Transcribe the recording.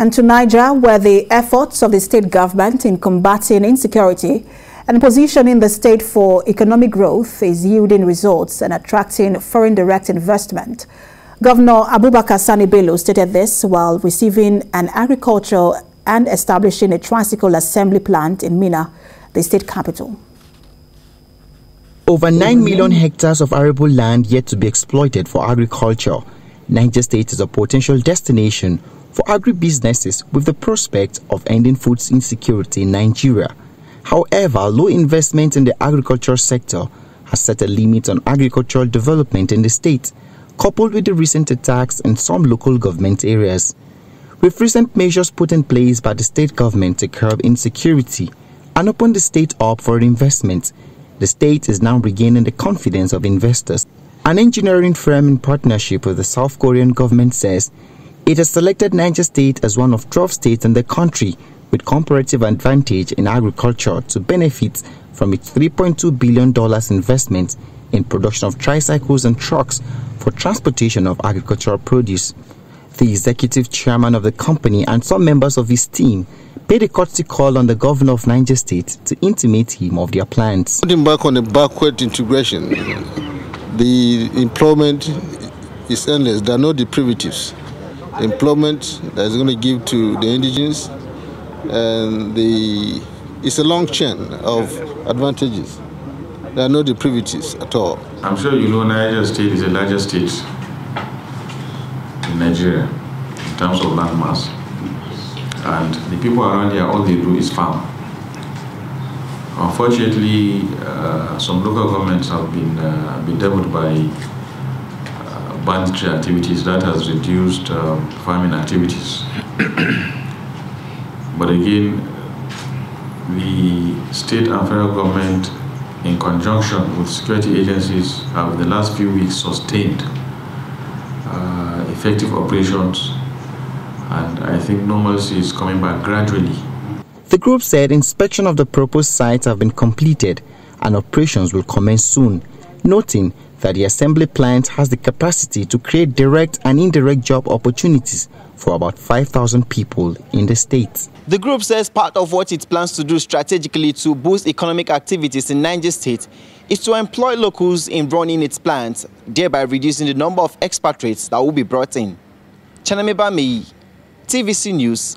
And to Niger, where the efforts of the state government in combating insecurity and positioning the state for economic growth is yielding results and attracting foreign direct investment. Governor Abubakar Sani Bello stated this while receiving an agricultural and establishing a tricycle assembly plant in Minna, the state capital. Over 9 million hectares of arable land yet to be exploited for agriculture. Niger State is a potential destination for agribusinesses with the prospect of ending food insecurity in Nigeria. However, low investment in the agriculture sector has set a limit on agricultural development in the state, coupled with the recent attacks in some local government areas. With recent measures put in place by the state government to curb insecurity and open the state up for investment, the state is now regaining the confidence of investors. An engineering firm in partnership with the South Korean government says it has selected Niger State as one of 12 states in the country with comparative advantage in agriculture to benefit from its $3.2 billion investment in production of tricycles and trucks for transportation of agricultural produce. The executive chairman of the company and some members of his team paid a courtesy call on the governor of Niger State to intimate him of their plans. Putting back on the backward integration, the employment is endless. There are no deprivatives. Employment that is going to give to the indigenous, and the it's a long chain of advantages. There are no deprivatives at all. I'm sure you know Niger State is the largest state in Nigeria in terms of land mass. And the people around here, all they do is farm. Unfortunately, uh, some local governments have been uh, bedeviled by uh, banditry activities that has reduced um, farming activities. but again, the state and federal government, in conjunction with security agencies, have the last few weeks sustained uh, effective operations, and I think normalcy is coming back gradually. The group said inspection of the proposed sites have been completed and operations will commence soon, noting that the assembly plant has the capacity to create direct and indirect job opportunities for about 5,000 people in the state. The group says part of what it plans to do strategically to boost economic activities in Niger State is to employ locals in running its plants, thereby reducing the number of expatriates that will be brought in. Chanameba Mei, TVC News,